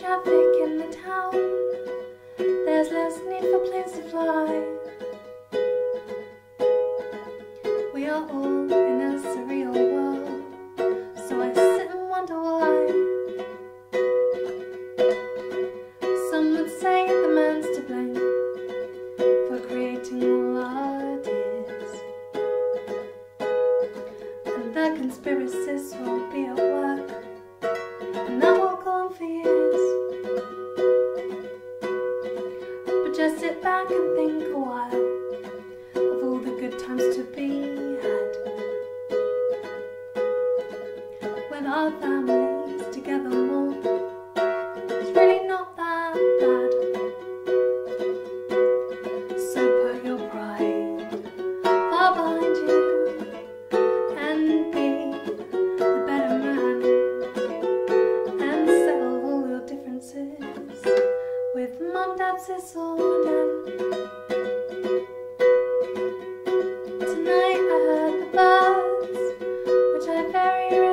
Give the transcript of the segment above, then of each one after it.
town, there's less need for planes to fly. We are all in a surreal world, so I sit and wonder why. Some would say the man's to blame for creating all our ideas, and the conspiracists will be at work, our families together more. It's really not that bad. So put your pride far behind you and be the better man and settle all your differences with mum, dad, sis, or nan. Tonight I heard the birds, which I very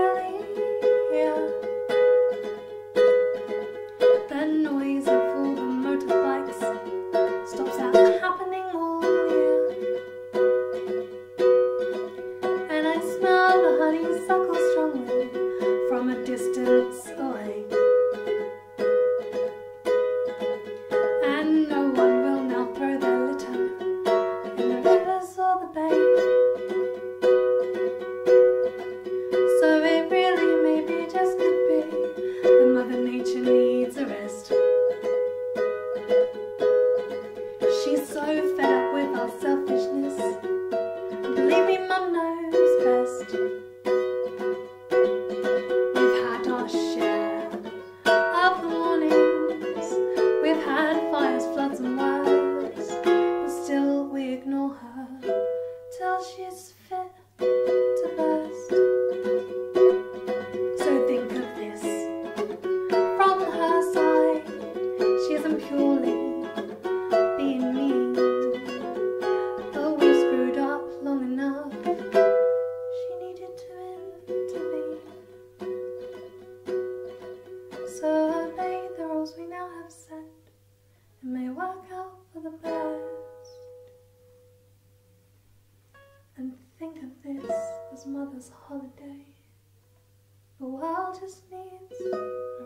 mother's holiday. The world just needs.